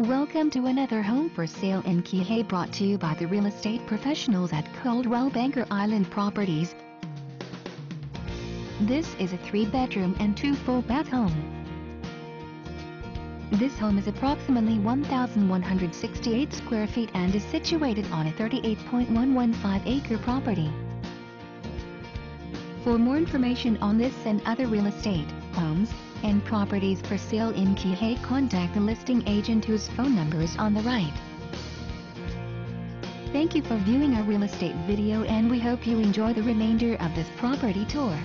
Welcome to another home for sale in Kihei brought to you by the real estate professionals at Coldwell Banker Island Properties. This is a three-bedroom and two full bath home. This home is approximately 1,168 square feet and is situated on a 38.115 acre property. For more information on this and other real estate, homes, and properties for sale in Kihei contact the listing agent whose phone number is on the right. Thank you for viewing our real estate video and we hope you enjoy the remainder of this property tour.